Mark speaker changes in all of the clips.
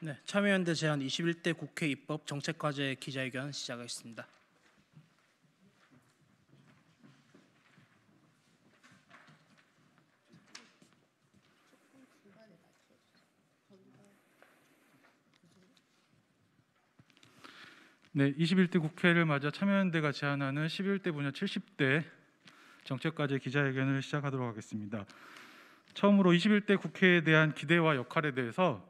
Speaker 1: 네, 참여연대 제안 21대 국회 입법 정책과제 기자회견 시작하겠습니다.
Speaker 2: 네, 21대 국회를 맞아 참여연대가 제안하는 11대 분야 70대 정책과제 기자회견을 시작하도록 하겠습니다. 처음으로 21대 국회에 대한 기대와 역할에 대해서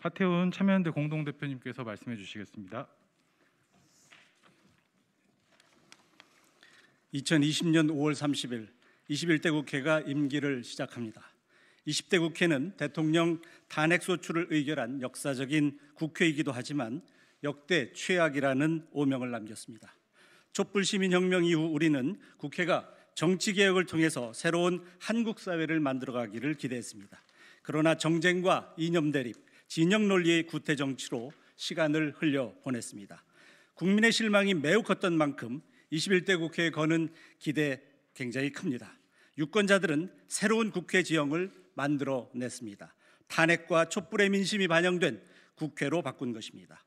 Speaker 2: 하태훈 참여연대 공동대표님께서 말씀해 주시겠습니다.
Speaker 3: 2020년 5월 30일 21대 국회가 임기를 시작합니다. 20대 국회는 대통령 탄핵 소추를 의결한 역사적인 국회이기도 하지만 역대 최악이라는 오명을 남겼습니다. 촛불 시민 혁명 이후 우리는 국회가 정치 개혁을 통해서 새로운 한국 사회를 만들어 가기를 기대했습니다. 그러나 정쟁과 이념 대립, 진영 논리의 구태 정치로 시간을 흘려 보냈습니다. 국민의 실망이 매우 컸던 만큼 21대 국회에 거는 기대 굉장히 큽니다. 유권자들은 새로운 국회 지형을 만들어 냈습니다. 탄핵과 촛불의 민심이 반영된 국회로 바꾼 것입니다.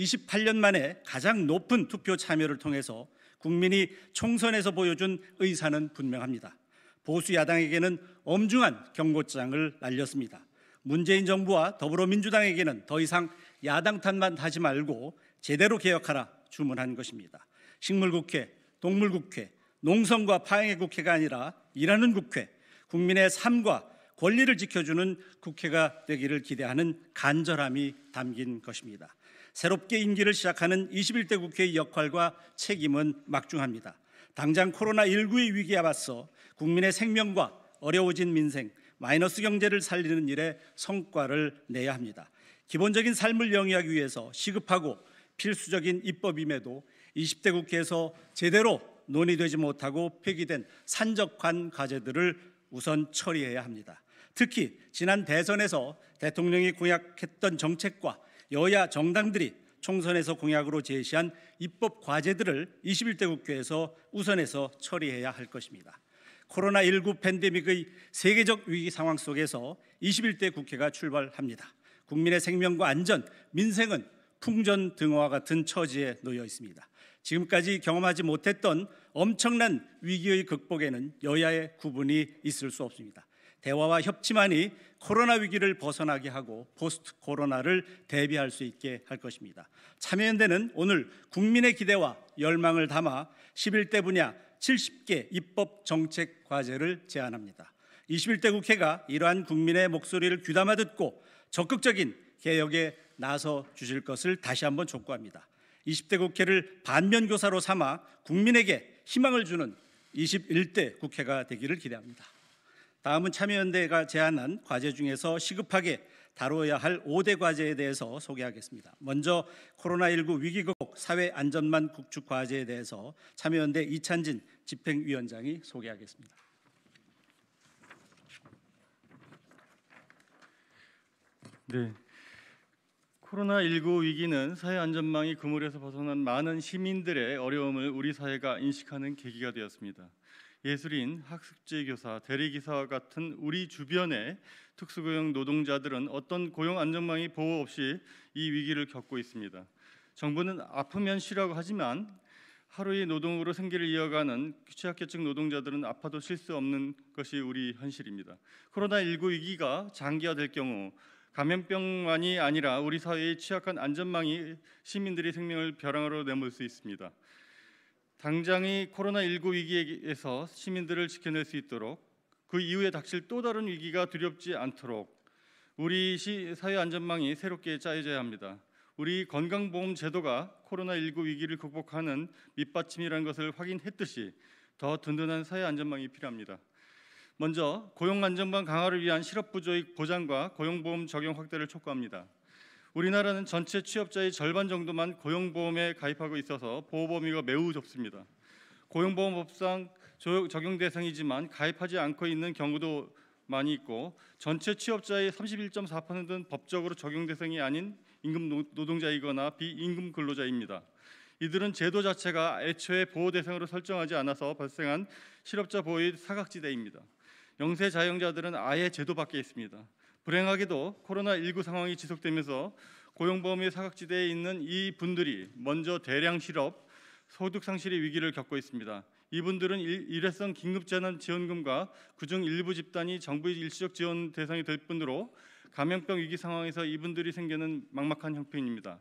Speaker 3: 28년 만에 가장 높은 투표 참여를 통해서 국민이 총선에서 보여준 의사는 분명합니다. 보수 야당에게는 엄중한 경고장을 날렸습니다. 문재인 정부와 더불어민주당에게는 더 이상 야당 탓만 하지 말고 제대로 개혁하라 주문한 것입니다. 식물국회, 동물국회, 농성과 파행의 국회가 아니라 일하는 국회, 국민의 삶과 권리를 지켜주는 국회가 되기를 기대하는 간절함이 담긴 것입니다. 새롭게 임기를 시작하는 21대 국회의 역할과 책임은 막중합니다. 당장 코로나19의 위기에 맞서 국민의 생명과 어려워진 민생, 마이너스 경제를 살리는 일에 성과를 내야 합니다. 기본적인 삶을 영위하기 위해서 시급하고 필수적인 입법임에도 20대 국회에서 제대로 논의되지 못하고 폐기된 산적한 과제들을 우선 처리해야 합니다. 특히 지난 대선에서 대통령이 공약했던 정책과 여야 정당들이 총선에서 공약으로 제시한 입법 과제들을 21대 국회에서 우선해서 처리해야 할 것입니다. 코로나19 팬데믹의 세계적 위기 상황 속에서 21대 국회가 출발합니다. 국민의 생명과 안전, 민생은 풍전등화와 같은 처지에 놓여 있습니다. 지금까지 경험하지 못했던 엄청난 위기의 극복에는 여야의 구분이 있을 수 없습니다. 대화와 협치만이 코로나 위기를 벗어나게 하고 포스트 코로나를 대비할 수 있게 할 것입니다. 참여연대는 오늘 국민의 기대와 열망을 담아 11대 분야 70개 입법 정책 과제를 제안합니다. 21대 국회가 이러한 국민의 목소리를 귀담아 듣고 적극적인 개혁에 나서 주실 것을 다시 한번 촉구합니다. 20대 국회를 반면교사로 삼아 국민에게 희망을 주는 21대 국회가 되기를 기대합니다. 다음은 참여연대가 제안한 과제 중에서 시급하게 다뤄야 할 5대 과제에 대해서 소개하겠습니다. 먼저 코로나19 위기 극복 사회 안전망 구축 과제에 대해서 참여연대 이찬진 집행위원장이 소개하겠습니다.
Speaker 4: 네. 코로나19 위기는 사회 안전망이 그물에서 벗어난 많은 시민들의 어려움을 우리 사회가 인식하는 계기가 되었습니다. 예술인, 학습지 교사, 대리기사와 같은 우리 주변의 특수고용 노동자들은 어떤 고용 안전망이 보호 없이 이 위기를 겪고 있습니다. 정부는 아프면 쉬라고 하지만 하루의 노동으로 생계를 이어가는 취약계층 노동자들은 아파도 쉴 수 없는 것이 우리 현실입니다. 코로나19 위기가 장기화될 경우 감염병만이 아니라 우리 사회의 취약한 안전망이 시민들의 생명을 벼랑으로 내몰 수 있습니다. 당장의 코로나19 위기에서 시민들을 지켜낼 수 있도록 그 이후에 닥칠 또 다른 위기가 두렵지 않도록 우리 사회 안전망이 새롭게 짜여져야 합니다. 우리 건강보험 제도가 코로나19 위기를 극복하는 밑받침이라는 것을 확인했듯이 더 든든한 사회 안전망이 필요합니다. 먼저 고용 안전망 강화를 위한 실업 부조의 보장과 고용보험 적용 확대를 촉구합니다. 우리나라는 전체 취업자의 절반 정도만 고용보험에 가입하고 있어서 보호 범위가 매우 좁습니다. 고용보험법상 적용 대상이지만 가입하지 않고 있는 경우도 많이 있고 전체 취업자의 31.4%는 법적으로 적용 대상이 아닌 임금 노- 노동자이거나 비임금 근로자입니다. 이들은 제도 자체가 애초에 보호 대상으로 설정하지 않아서 발생한 실업자 보호의 사각지대입니다. 영세 자영자들은 아예 제도 밖에 있습니다. 불행하게도 코로나19 상황이 지속되면서 고용보험의 사각지대에 있는 이 분들이 먼저 대량 실업, 소득 상실의 위기를 겪고 있습니다. 이분들은 일- 일회성 긴급재난 지원금과 그중 일부 집단이 정부의 일시적 지원 대상이 될 뿐더러 감염병 위기 상황에서 이분들이 생기는 막막한 형편입니다.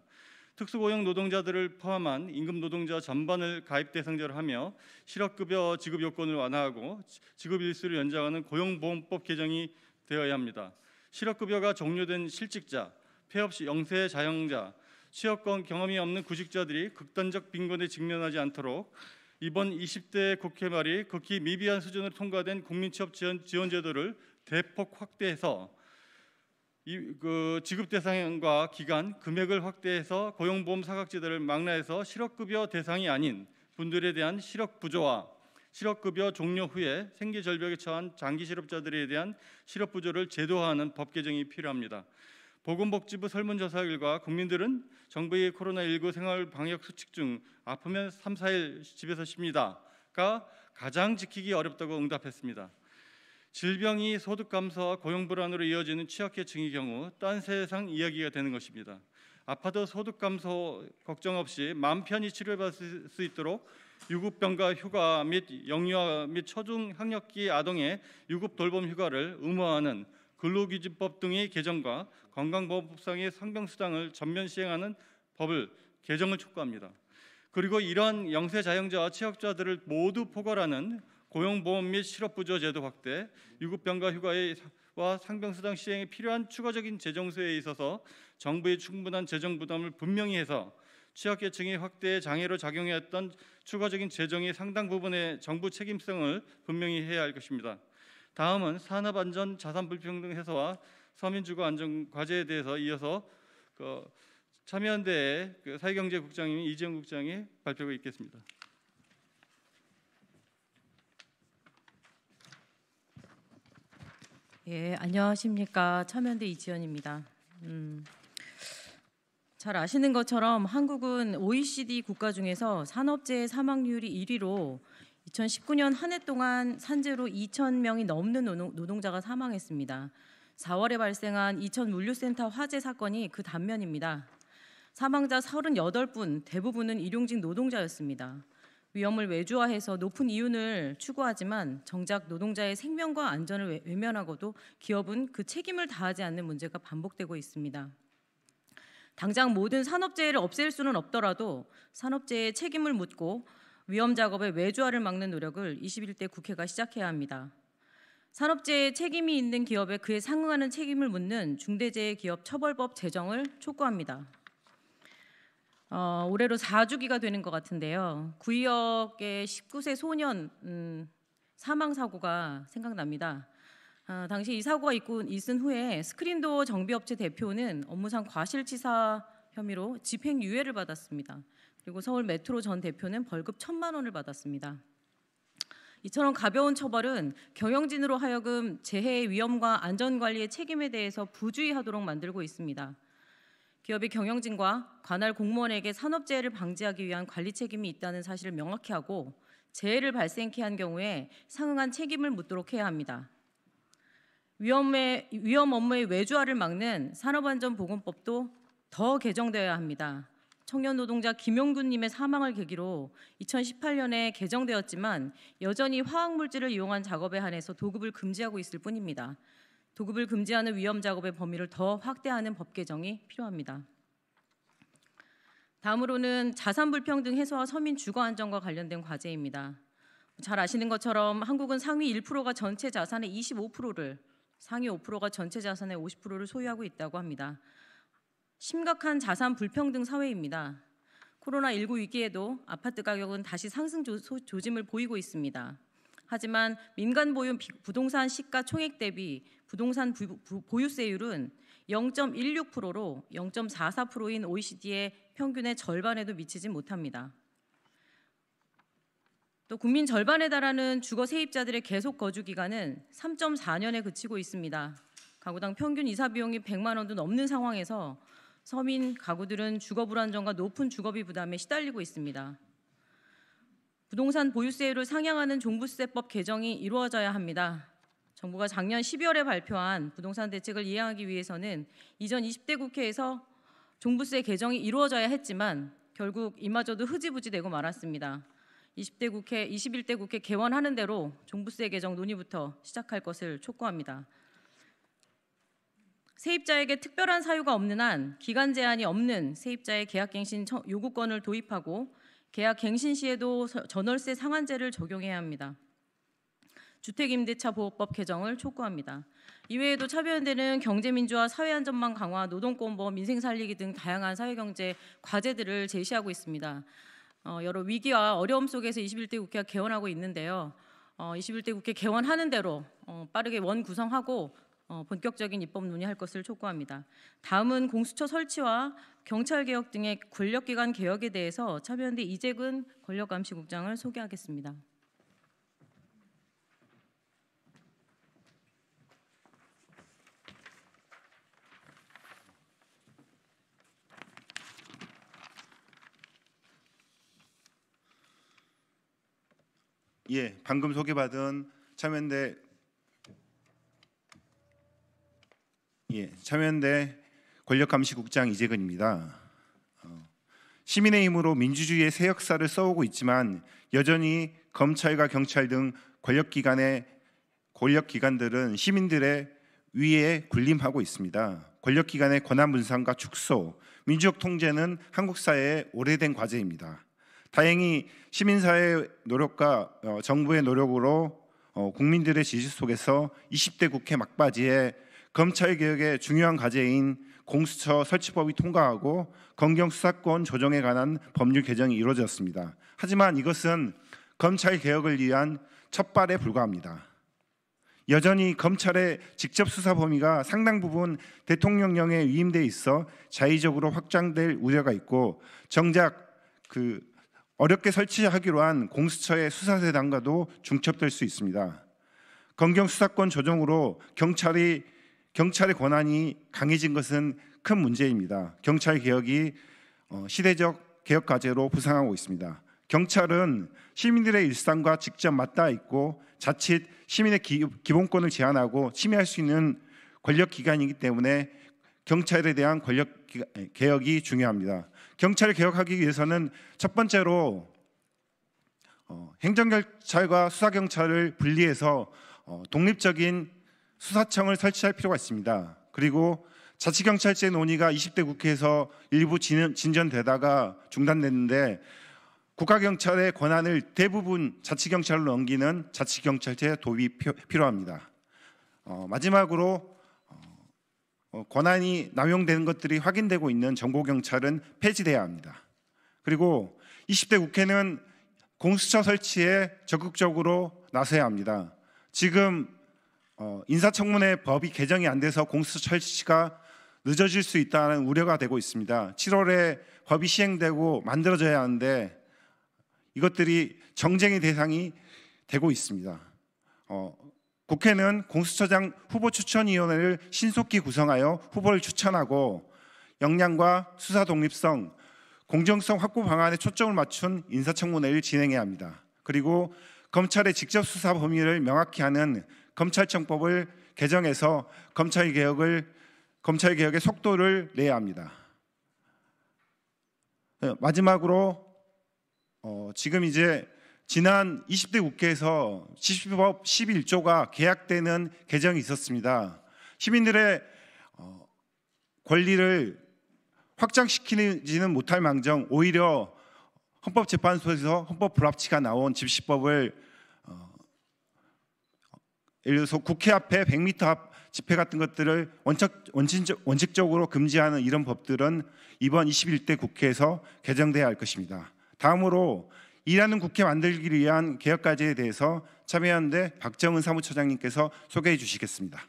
Speaker 4: 특수고용 노동자들을 포함한 임금 노동자 전반을 가입 대상자로 하며 실업급여 지급 요건을 완화하고 지- 지급 일수를 연장하는 고용보험법 개정이 되어야 합니다. 실업급여가 종료된 실직자, 폐업 시 영세 자영자, 취업권 경험이 없는 구직자들이 극단적 빈곤에 직면하지 않도록 이번 20대 국회 말이 극히 미비한 수준으로 통과된 국민취업 지원, 지원 제도를 대폭 확대해서 이, 그 지급 대상과 기간, 금액을 확대해서 고용보험 사각지대를 망라해서 실업급여 대상이 아닌 분들에 대한 실업 부조와 실업급여 종료 후에 생계 절벽에 처한 장기 실업자들에 대한 실업 부조를 제도화하는 법 개정이 필요합니다. 보건복지부 설문조사 결과 국민들은 정부의 코로나19 생활 방역 수칙 중 아프면 3, 4일 집에서 쉽니다가 가장 지키기 어렵다고 응답했습니다. 질병이 소득 감소와 고용 불안으로 이어지는 취약계층의 경우 딴 세상 이야기가 되는 것입니다. 아파도 소득 감소 걱정 없이 마음 편히 치료받을 수 있도록 유급병가 휴가 및 영유아 및 초중 학력기 아동의 유급 돌봄 휴가를 의무화하는 근로기준법 등의 개정과 건강보험법상의 상병수당을 전면 시행하는 법을 개정을 촉구합니다. 그리고 이러한 영세 자영자와 취약자들을 모두 포괄하는 고용보험 및 실업부조 제도 확대, 유급병가 휴가와 상병수당 시행에 필요한 추가적인 재정 수에 있어서 정부의 충분한 재정 부담을 분명히 해서 취약계층의 확대에 장애로 작용했던 추가적인 재정의 상당 부분의 정부 책임성을 분명히 해야 할 것입니다. 다음은 산업 안전 자산 불평등 해소와 서민 주거 안전 과제에 대해서 이어서 그 참여연대의 그 사회경제국장인 이지영 국장이 발표가 있겠습니다.
Speaker 5: 예, 안녕하십니까. 참여연대 이지연입니다. 음, 잘 아시는 것처럼 한국은 OECD 국가 중에서 산업재해 사망률이 1위로 2019년 한 해 동안 산재로 2천 명이 넘는 노동- 노동 자가 사망했습니다. 4월에 발생한 이천 물류센터 화재 사건이 그 단면입니다. 사망자 38분, 대부분은 일용직 노동자였습니다. 위험을 외주화해서 높은 이윤을 추구하지만 정작 노동자의 생명과 안전을 외- 외면하고도 기업은 그 책임을 다하지 않는 문제가 반복되고 있습니다. 당장 모든 산업재해를 없앨 수는 없더라도 산업재해의 책임을 묻고 위험 작업의 외주화를 막는 노력을 21대 국회가 시작해야 합니다. 산업재해 책임이 있는 기업에 그에 상응하는 책임을 묻는 중대재해기업 처벌법 제정을 촉구합니다. 어, 올해로 4주기가 되는 것 같은데요. 구의역의 19세 소년 음, 사망 사고가 생각납니다. 아, 당시 이 사고가 있고 있은 후에 스크린도어 정비업체 대표는 업무상 과실치사 혐의로 집행유예를 받았습니다. 그리고 서울 메트로 전 대표는 벌금 천만 원을 받았습니다. 이처럼 가벼운 처벌은 경영진으로 하여금 재해의 위험과 안전관리의 책임에 대해서 부주의하도록 만들고 있습니다. 기업의 경영진과 관할 공무원에게 산업재해를 방지하기 위한 관리 책임이 있다는 사실을 명확히 하고 재해를 발생케 한 경우에 상응한 책임을 묻도록 해야 합니다. 위험의, 위험 업무의 외주화를 막는 산업안전보건법도 더 개정되어야 합니다. 청년 노동자 김용균님의 사망을 계기로 2018년에 개정되었지만 여전히 화학물질을 이용한 작업에 한해서 도급을 금지하고 있을 뿐입니다. 도급을 금지하는 위험 작업의 범위를 더 확대하는 법 개정이 필요합니다. 다음으로는 자산 불평등 해소와 서민 주거 안정과 관련된 과제입니다. 잘 아시는 것처럼 한국은 상위 1%가 전체 자산의 25%를 상위 5%가 전체 자산의 50%를 소유하고 있다고 합니다. 심각한 자산 불평등 사회입니다. 코로나19 위기에도 아파트 가격은 다시 상승 조짐을 보이고 있습니다. 하지만 민간 보유 비- 부동산 시가 총액 대비 부동산 부- 부- 보유세율은 0.16%로 0.44%인 OECD의 평균의 절반에도 미치지 못합니다. 또 국민 절반에 달하는 주거 세입자들의 계속 거주 기간은 3.4년에 그치고 있습니다. 가구당 평균 이사 비용이 100만 원도 넘는 상황에서 서민 가구들은 주거 불안정과 높은 주거비 부담에 시달리고 있습니다. 부동산 보유세율을 상향하는 종부세법 개정이 이루어져야 합니다. 정부가 작년 12월에 발표한 부동산 대책을 이행하기 위해서는 이전 20대 국회에서 종부세 개정이 이루어져야 했지만 결국 이마저도 흐지부지 되고 말았습니다. 20대 국회, 21대 국회 개원하는 대로 종부세 개정 논의부터 시작할 것을 촉구합니다. 세입자에게 특별한 사유가 없는 한 기간 제한이 없는 세입자의 계약갱신 처- 요구권을 도입하고 계약 갱신 시에도 서- 전월세 상한제를 적용해야 합니다. 주택임대차 보호법 개정을 촉구합니다. 이외에도 차별연대는 경제민주화, 사회안전망 강화, 노동권법, 민생 살리기 등 다양한 사회경제 과제들을 제시하고 있습니다. 어, 여러 위기와 어려움 속에서 21대 국회가 개원하고 있는데요. 어, 21대 국회 개원하는 대로 어, 빠르게 원 구성하고 어, 본격적인 입법 논의할 것을 촉구합니다. 다음은 공수처 설치와 경찰 개혁 등의 권력기관 개혁에 대해서 차별연대 이재근 권력감시국장을 소개하겠습니다.
Speaker 6: 예, 방금 소개받은 참여연대 예, 참여연대 권력감시국장 이재근입니다. 어, 시민의 힘으로 민주주의의 새 역사를 써오고 있지만 여전히 검찰과 경찰 등 권력기관의 권력기관들은 시민들의 위에 군림하고 있습니다. 권력기관의 권한 분산과 축소, 민주적 통제는 한국 사회의 오래된 과제입니다. 다행히 시민사회의 노력과 어, 정부의 노력으로 어, 국민들의 지지 속에서 20대 국회 막바지에 검찰 개혁의 중요한 과제인 공수처 설치법이 통과하고 검경 수사권 조정에 관한 법률 개정이 이루어졌습니다. 하지만 이것은 검찰 개혁을 위한 첫발에 불과합니다. 여전히 검찰의 직접 수사 범위가 상당 부분 대통령령에 위임돼 있어 자의적으로 확장될 우려가 있고 정작 그 어렵게 설치하기로 한 공수처의 수사대단과도 중첩될 수 있습니다. 검경 수사권 조정으로 경찰이 경찰의 권한이 강해진 것은 큰 문제입니다. 경찰 개혁이 어, 시대적 개혁 과제로 부상하고 있습니다. 경찰은 시민들의 일상과 직접 맞닿아 있고 자칫 시민의 기, 기본권을 제한하고 침해할 수 있는 권력 기관이기 때문에 경찰에 대한 권력 기- 개혁이 중요합니다. 경찰을 개혁하기 위해서는 첫 번째로 어, 행정경찰과 수사경찰을 분리해서 어, 독립적인 수사청을 설치할 필요가 있습니다. 그리고 자치경찰제 논의가 20대 국회에서 일부 진, 진전되다가 중단됐는데 국가경찰의 권한을 대부분 자치경찰로 넘기는 자치경찰제 도입이 표- 필요합니다. 어, 마지막으로 어, 권한이 남용되는 것들이 확인되고 있는 정보 경찰은 폐지돼야 합니다. 그리고 20대 국회는 공수처 설치에 적극적으로 나서야 합니다. 지금 어, 인사청문회 법이 개정이 안 돼서 공수처 설치가 늦어질 수 있다는 우려가 되고 있습니다. 7월에 법이 시행되고 만들어져야 하는데 이것들이 정쟁의 대상이 되고 있습니다. 어, 국회는 공수처장 후보 추천위원회를 신속히 구성하여 후보를 추천하고 역량과 수사 독립성, 공정성 확보 방안에 초점을 맞춘 인사청문회를 진행해야 합니다. 그리고 검찰의 직접 수사 범위를 명확히 하는 검찰청법을 개정해서 검찰 개혁을 검찰 개혁의 속도를 내야 합니다. 네, 마지막으로 어, 지금 이제 지난 20대 국회에서 70법 11조가 계약되는 개정이 있었습니다. 시민들의 어, 권리를 확장시키지는 못할 망정 오히려 헌법재판소에서 헌법 불합치가 나온 집시법을 어, 예를 들어서 국회 앞에 100m 앞 집회 같은 것들을 원칙, 원칙적, 원칙적으로 금지하는 이런 법들은 이번 21대 국회에서 개정돼야 할 것입니다. 다음으로 일하는 국회 만들기를 위한 개혁 과제에 대해서 참여연대 박정은 사무처장님께서 소개해 주시겠습니다.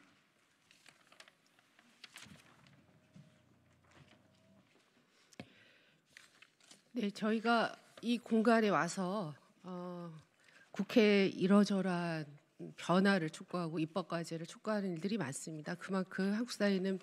Speaker 7: 네, 저희가 이 공간에 와서 어, 국회 이러저러한 변화를 촉구하고 입법 과제를 촉구하는 일들이 많습니다. 그만큼 한국 사회는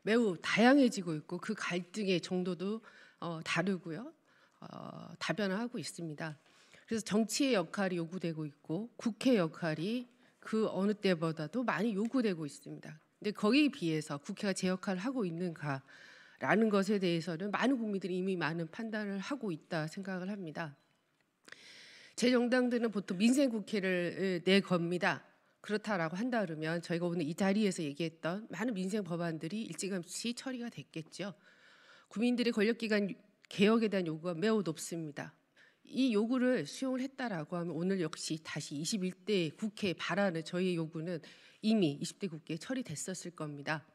Speaker 7: 매우 다양해지고 있고 그 갈등의 정도도 어, 다르고요. 어, 다변화하고 있습니다. 그래서 정치의 역할이 요구되고 있고 국회 역할이 그 어느 때보다도 많이 요구되고 있습니다. 근데 거기에 비해서 국회가 제 역할을 하고 있는가라는 것에 대해서는 많은 국민들이 이미 많은 판단을 하고 있다 생각을 합니다. 제 정당들은 보통 민생 국회를 내 겁니다. 그렇다라고 한다 그러면 저희가 오늘 이 자리에서 얘기했던 많은 민생 법안들이 일찌감치 처리가 됐겠죠. 국민들의 권력기관 개혁에 대한 요구가 매우 높습니다. 이 요구를 수용을 했다라고 하면 오늘 역시 다시 21대 국회에 바라는 저희의 요구는 이미 20대 국회에 처리됐었을 겁니다.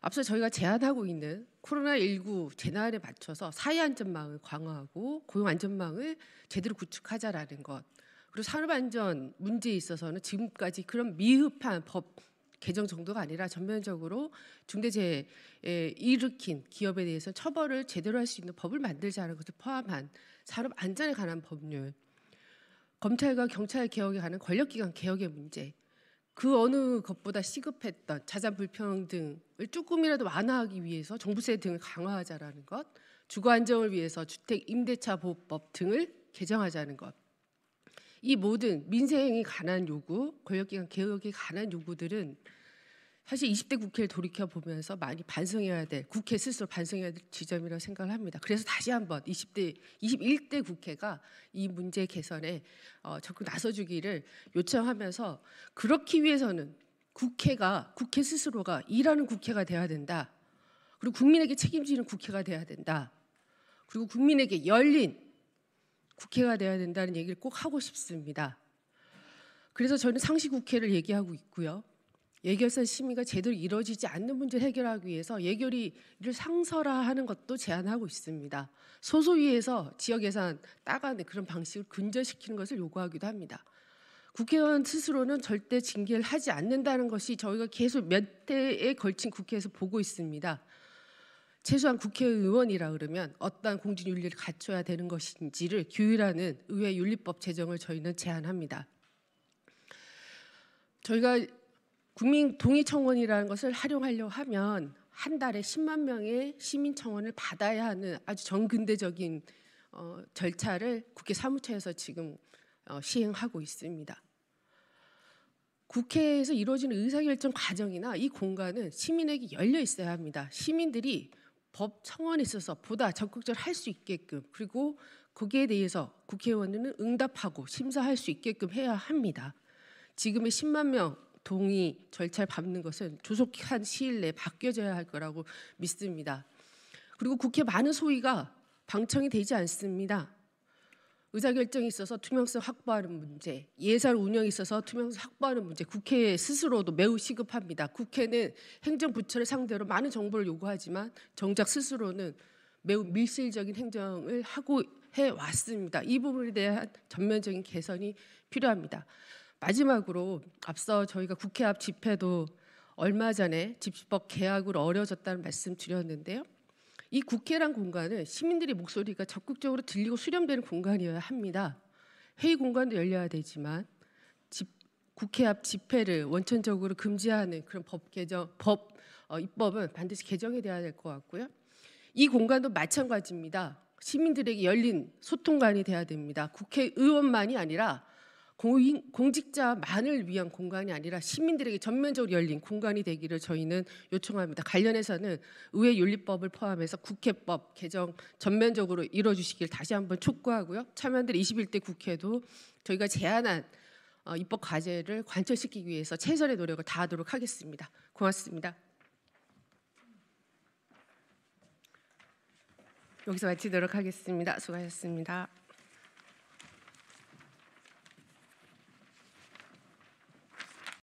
Speaker 7: 앞서 저희가 제안하고 있는 코로나19 재난에 맞춰서 사회 안전망을 강화하고 고용 안전망을 제대로 구축하자라는 것. 그리고 산업 안전 문제에 있어서는 지금까지 그런 미흡한 법 개정 정도가 아니라 전면적으로 중대재해에 일으킨 기업에 대해서 처벌을 제대로 할 수 있는 법을 만들자는 것을 포함한 산업 안전에 관한 법률, 검찰과 경찰 개혁에 관한 권력기관 개혁의 문제, 그 어느 것보다 시급했던 자산 불평등을 조금이라도 완화하기 위해서 종부세 등을 강화하자라는 것, 주거 안정을 위해서 주택 임대차 보호법 등을 개정하자는 것. 이 모든 민생에 관한 요구, 권력기관 개혁에 관한 요구들은 사실 20대 국회를 돌이켜 보면서 많이 반성해야 될 국회 스스로 반성해야 될 지점이라고 생각을 합니다. 그래서 다시 한번 20대 21대 국회가 이 문제 개선에 어, 적극 나서주기를 요청하면서 그렇기 위해서는 국회가 국회 스스로가 일하는 국회가 돼야 된다. 그리고 국민에게 책임지는 국회가 돼야 된다. 그리고 국민에게 열린 국회가 돼야 된다는 얘기를 꼭 하고 싶습니다. 그래서 저는 상시 국회를 얘기하고 있고요. 예결선 심의가 제대로 이루어지지 않는 문제를 해결하기 위해서 예결위를 상설화하는 것도 제안하고 있습니다. 소소위에서 지역 예산 따가는 그런 방식을 근절시키는 것을 요구하기도 합니다. 국회의원 스스로는 절대 징계를 하지 않는다는 것이 저희가 계속 몇 대에 걸친 국회에서 보고 있습니다. 최소한 국회의원이라 그러면 어떠한 공직윤리를 갖춰야 되는 것인지를 규율하는 의회 윤리법 제정을 저희는 제안합니다. 저희가 국민 동의 청원이라는 것을 활용하려고 하면 한 달에 10만 명의 시민 청원을 받아야 하는 아주 정근대적인 어, 절차를 국회 사무처에서 지금 어, 시행하고 있습니다. 국회에서 이루어지는 의사결정 과정이나 이 공간은 시민에게 열려 있어야 합니다. 시민들이 법 청원에 있어서 보다 적극적으로 할 수 있게끔 그리고 거기에 대해서 국회의원은 응답하고 심사할 수 있게끔 해야 합니다. 지금의 10만 명 동의 절차를 밟는 것은 조속한 시일 내에 바뀌어져야 할 거라고 믿습니다. 그리고 국회 많은 소위가 방청이 되지 않습니다. 의사결정이 있어서 투명성 확보하는 문제, 예산 운영에 있어서 투명성 확보하는 문제, 국회 스스로도 매우 시급합니다. 국회는 행정부처를 상대로 많은 정보를 요구하지만 정작 스스로는 매우 밀실적인 행정을 하고 해 왔습니다. 이 부분에 대한 전면적인 개선이 필요합니다. 마지막으로 앞서 저희가 국회 앞 집회도 얼마 전에 집시법 개혁으로 어려졌다는 말씀 드렸는데요. 이 국회란 공간은 시민들의 목소리가 적극적으로 들리고 수렴되는 공간이어야 합니다. 회의 공간도 열려야 되지만 집, 국회 앞 집회를 원천적으로 금지하는 그런 법 개정, 법 어, 입법은 반드시 개정이 돼야 될 것 같고요. 이 공간도 마찬가지입니다. 시민들에게 열린 소통관이 돼야 됩니다. 국회의원만이 아니라 공직자만을 위한 공간이 아니라 시민들에게 전면적으로 열린 공간이 되기를 저희는 요청합니다. 관련해서는 의회 윤리법을 포함해서 국회법 개정 전면적으로 이뤄주시길 다시 한번 촉구하고요. 참여한들 21대 국회도 저희가 제안한 어, 입법 과제를 관철시키기 위해서 최선의 노력을 다하도록 하겠습니다. 고맙습니다. 여기서 마치도록 하겠습니다. 수고하셨습니다.